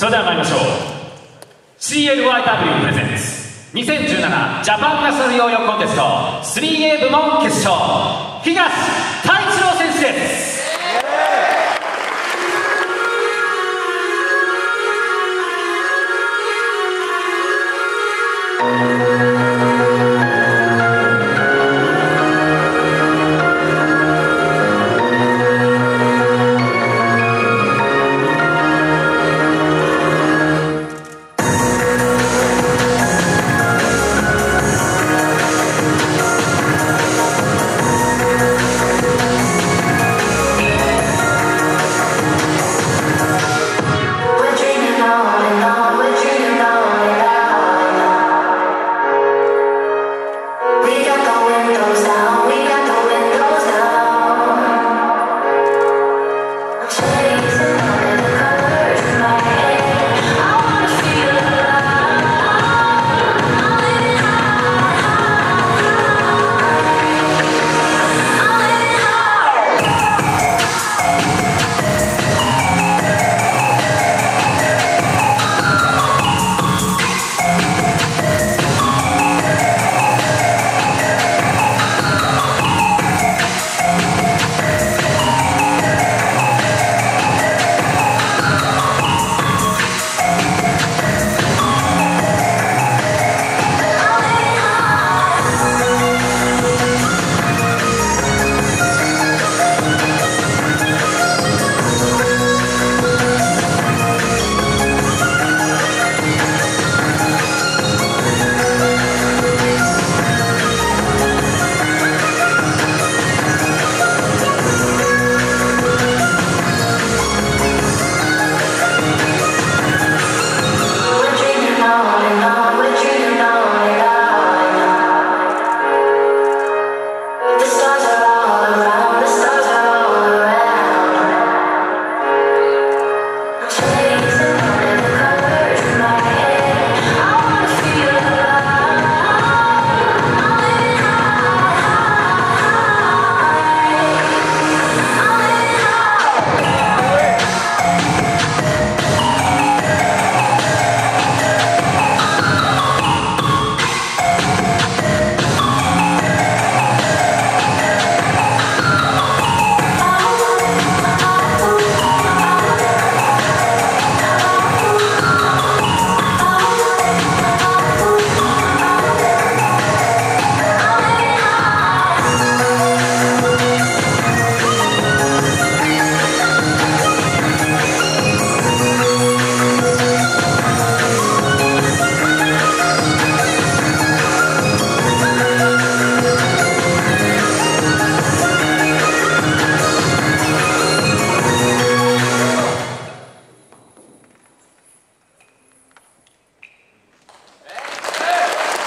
それでは参りましょう。CLYW プレゼンツ。2017ジャパンナショナルヨーヨーコンテスト。3A 部門決勝。東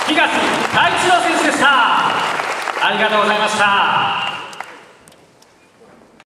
東太一郎選手でした。ありがとうございました。